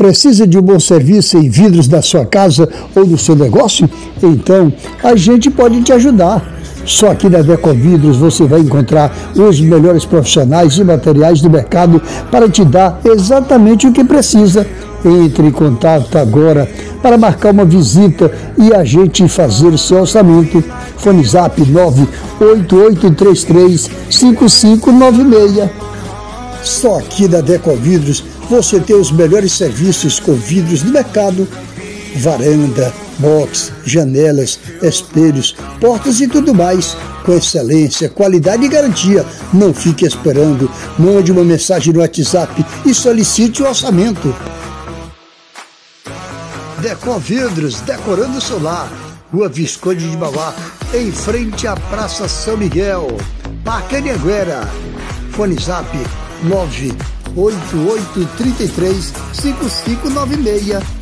Precisa de um bom serviço em vidros da sua casa ou do seu negócio? Então, a gente pode te ajudar. Só aqui na Decovidros você vai encontrar os melhores profissionais e materiais do mercado para te dar exatamente o que precisa. Entre em contato agora para marcar uma visita e a gente fazer seu orçamento. Fone Zap 98833 5596. Só aqui da Decovidros você tem os melhores serviços com vidros do mercado, varanda, box, janelas, espelhos, portas e tudo mais, com excelência, qualidade e garantia. Não fique esperando, mande uma mensagem no WhatsApp e solicite o orçamento. Decor Vidros, decorando o seu lar. Rua Visconde de Mauá, em frente à Praça São Miguel. Parque Anhanguera. Fone Zap 9 8833 5596